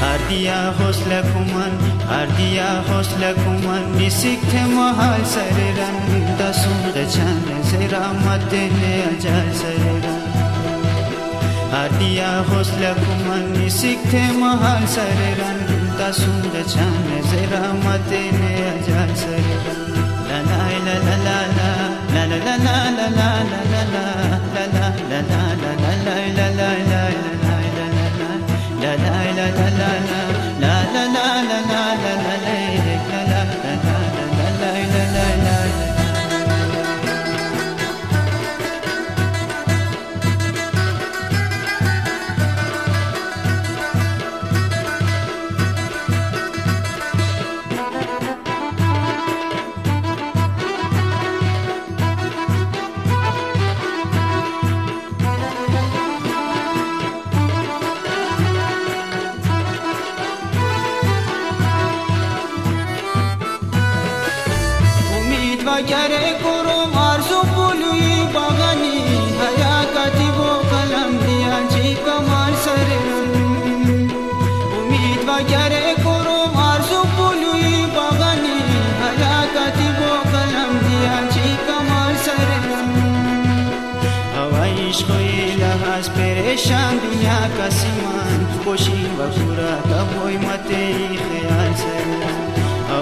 हार्दिया हौसला कुमन हार्दिया हौसला कुमन निसिक्त महाल सररन दसुन रचन जरा हौसला कुमन निसिक्त महाल सररन दसुन रचन जरा मत ने अजर सररन bagere kurum arzu bului bagani hayakati bo kalam diyanci kamar sarın umid bagere kurum arzu bului bagani hayakati bo kalam diyanci kamar sarın avaish koi lahas pereshan dunya kasiman koshin vakura kaboy mate khayal sarın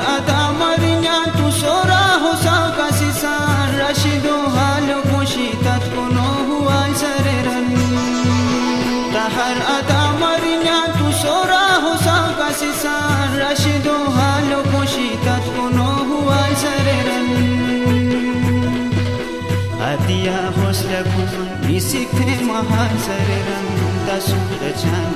ada marinya tu sora hosa kasisan rashido hal khushi tat kuno hua sareran tahar ada marinya tu sora hosa kasisan rashido hal khushi tat kuno hua sareran adiya hosla kun nisithe maha sareran ta sura chan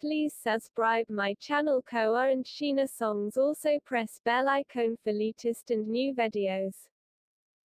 Please subscribe my channel Koa and Sheena songs also press bell icon for latest and new videos.